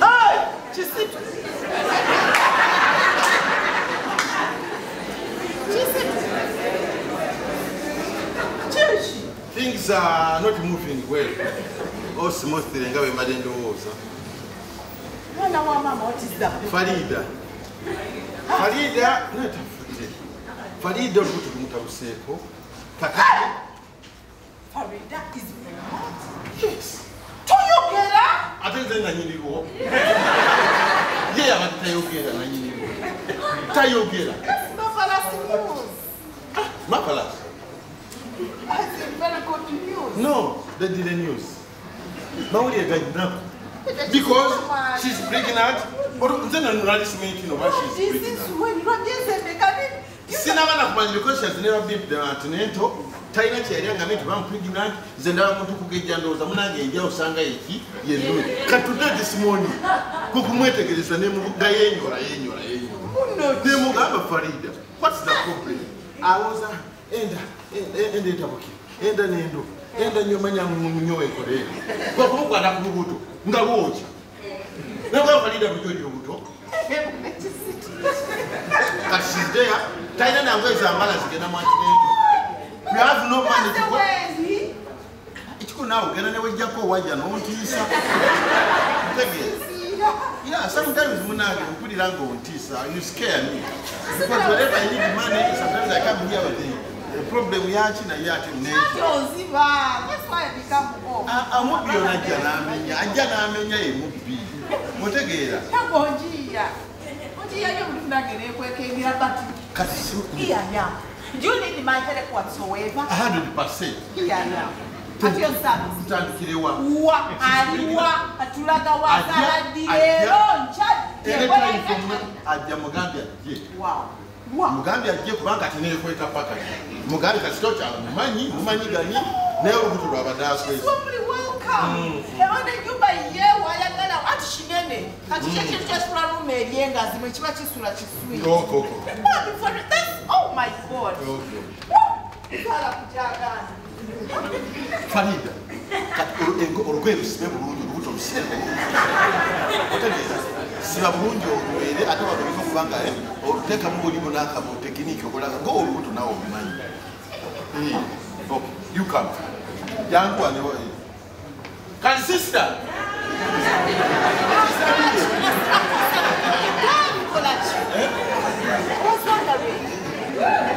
Hey, Kisitu. Kisitu. Things are not moving well. Or smoothly nga bwe mbadde ndowooza. Mwana wa mama, what is that? Farida. Farida netafudde. Farida olubuto lumutabuseeko. Kakati. Farida is very hot. Yes. Toyogera. Ate nze nanyiniwo. Ye yabadde tayogera nanyiniwo. Tayogera. Marvelous news. Marvelous. That's a very good news. No, they did the delay news. Mawulire gajnaku. Because she's pregnant. Olwo nze nanulali simanyi kino oba she's This pregnant. sinaba nakumanyiriko kyazinera bibi bantu nento talina kyeyalyanga nti bamupigiranti nze ndaba muntu kugejja ndowooza munange enja osanga eki yenuni katudde disimoni kukumwetegereza nemuga yenyola yenyola yenyola nemugamba farida what's the problem? Alowooza enda enda etabukire enda nendo enda nyomanyamunyowekolere gwakumukwata ku lubuto nga lwoki nagwa farida bujojo buto kashizeya there talina nangu ezambala zigenda antenatal you have no money to go ekikulu naawe ogenda newejjako owajja nontiisa Tegeeza. yeah sometimes munange mpulira nga ontiisa you scare me. Because whenever I need money sometimes I come here with the, the problem yaki naye ate nejo That's why I become off. amubbi ono ajja n'amenya ajja n'amenya ye mubbi mutegeera Tango njiya. Njiya yo mtu nange nekwekengira but Kati si Here I am. Do you need my help whatsoever? A hundred percent. Here I am. tutandikirewa aliwa atulaga wasaladi leero nkyadde ajja mugambye ajje mugambye ajje kubanga tineekweka paka? Mugambye kasito kyamumanyi mumanyi gani? Naye olubuto lwabadde aswezi ennyumba yeewa kinene. Kati kyo kintu kyasula ruuma eryengazi mwe kiba kisula kiswi. My God. Sala kujagana. farida kati olu- engo- olugoye lusibe bulungi olubuto lusibe bulungi. Otegeeza siba bulungi olwere ate walobika okubanga oluteekamu olimu n'akamu tekiniki okolaga go olubuto nawe omumanyi you come. Jankwanewa kati sister What's that, Larry?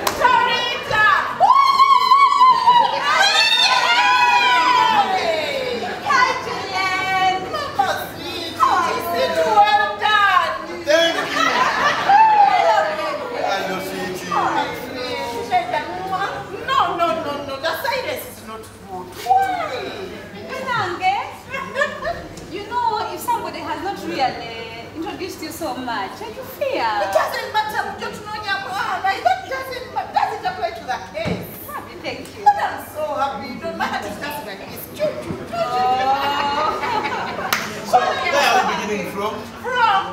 Really introduced you so much, how you It doesn't matter. Mujo tunonya mwana. That doesn't ma- doesn't apply to the case. Happy, thank you. But I'm so happy. You don't matter discussing like this. Choo, choo, choo, choo. so where are we beginning from From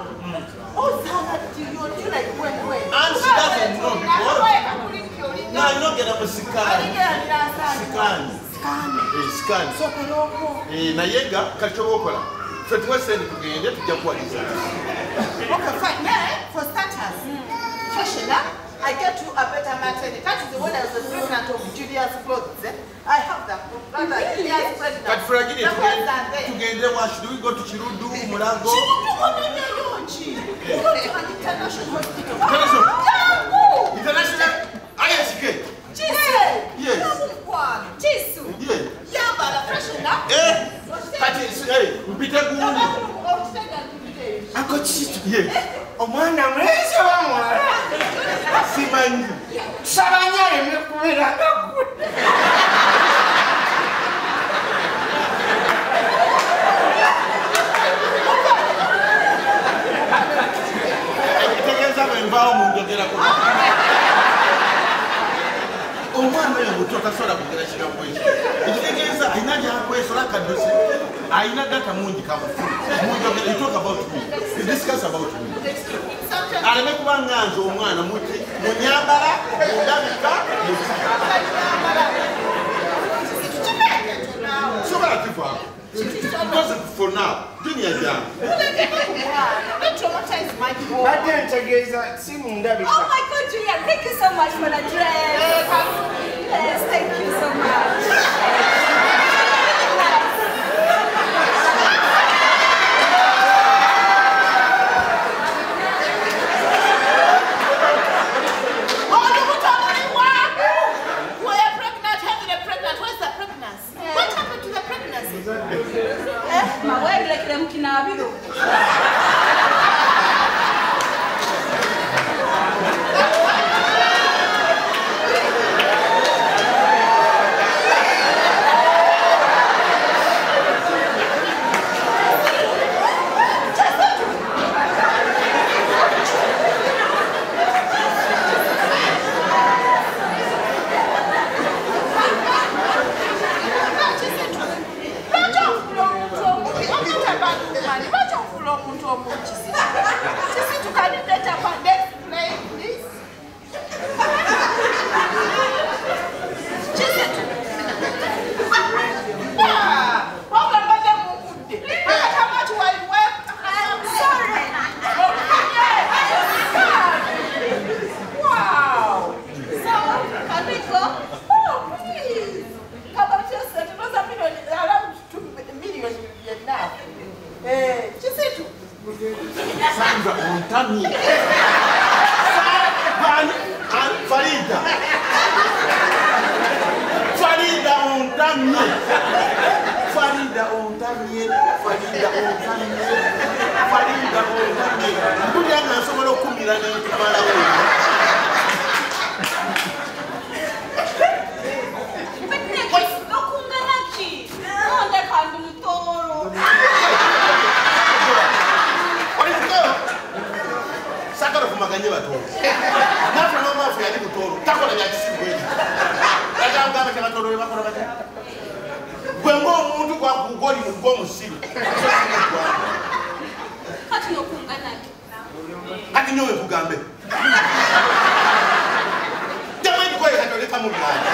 oh, Zara, do you do you like when when? And she doesn't know because- nanyogera mu sikaani sikaani Eh, sikaani Eh, naye nga kati kyoba okola fe tuwe sente tugende tujja kuwaliza Okay, fine. Now, for starters, Shoshana, I get you a better maternity. That is the one that was the pregnant of Julia's clothes. Eh? I have that. Rather, Julia's pregnant. kati fulagire The ones are there. tugende washi do we go to kirudu mulago She didn't want to know Yonji. We go to an international hospital. International? Jambu! international ISK Jise! Yes. Jambu kwana. Jisu. ye Yambala freshener. Eh, kati eh, mpite gundi akokiki omwana mulese bamwala simanyi sabanya aleme kubeerangako ekitegeeza bwenvaawo munjogerako omwana oyo muto tasobola kwogera kiramu I let that amungi come amungi you talk about me you discuss about me aleme kuba nga nze omwana muti munyambala mundabika You kivaako Because for now, junior jam. Nadie ntegeza simu ndabika. Oh my god, Julia, thank you so much for the dress. Yes, thank you so much. crem que não abriu. contou um monte. arriva lontani. Farida. Farida Ontamier. Farida Ontamier. Farida Ontamier. Farida Ontamier. Kulia na somero kumira ne kumala. baganye batoro. Natwe n'omwafu yali butoro. Takola byakisibu ekyo yakagamba kye batoro be bakola batya gwe ng'omuntu gwakugoli mu gw'omusiru kati nyowe kugambe. Tamanyi kweyekatoleka mu bwange